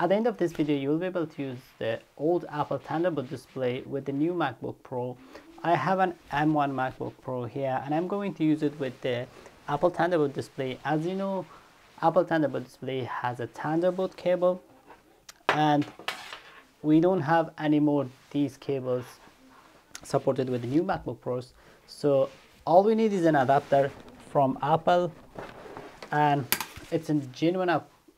At the end of this video, you'll be able to use the old Apple Thunderbolt display with the new MacBook Pro. I have an M1 MacBook Pro here and I'm going to use it with the Apple Thunderbolt display. As you know, Apple Thunderbolt display has a Thunderbolt cable and we don't have any more these cables supported with the new MacBook Pros. So all we need is an adapter from Apple and it's a genuine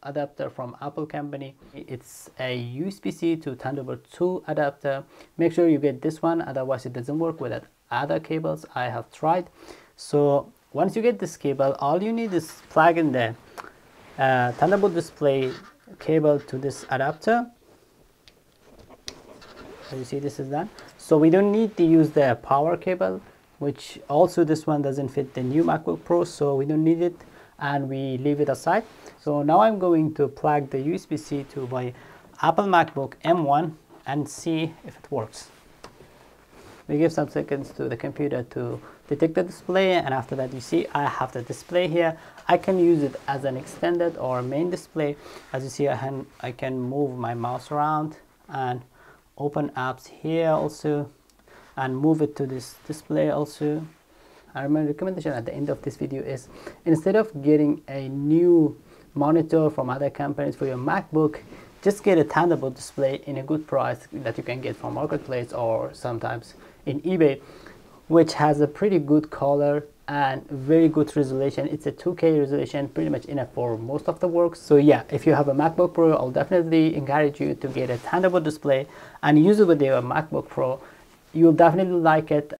adapter from Apple company. It's a USB-C to Thunderbolt 2 adapter. Make sure you get this one, otherwise it doesn't work with other cables I have tried. So once you get this cable, all you need is plug in the uh, Thunderbolt display cable to this adapter. As you see, this is done. So we don't need to use the power cable, which also this one doesn't fit the new MacBook Pro, so we don't need it and we leave it aside. So now I'm going to plug the USB-C to my Apple MacBook M1 and see if it works. We give some seconds to the computer to detect the display and after that you see I have the display here. I can use it as an extended or main display. As you see I can, I can move my mouse around and open apps here also and move it to this display also my recommendation at the end of this video is instead of getting a new monitor from other companies for your MacBook, just get a Thunderbolt display in a good price that you can get from Marketplace or sometimes in eBay, which has a pretty good color and very good resolution. It's a 2K resolution, pretty much enough for most of the work. So yeah, if you have a MacBook Pro, I'll definitely encourage you to get a Thunderbolt display and use it with your MacBook Pro. You'll definitely like it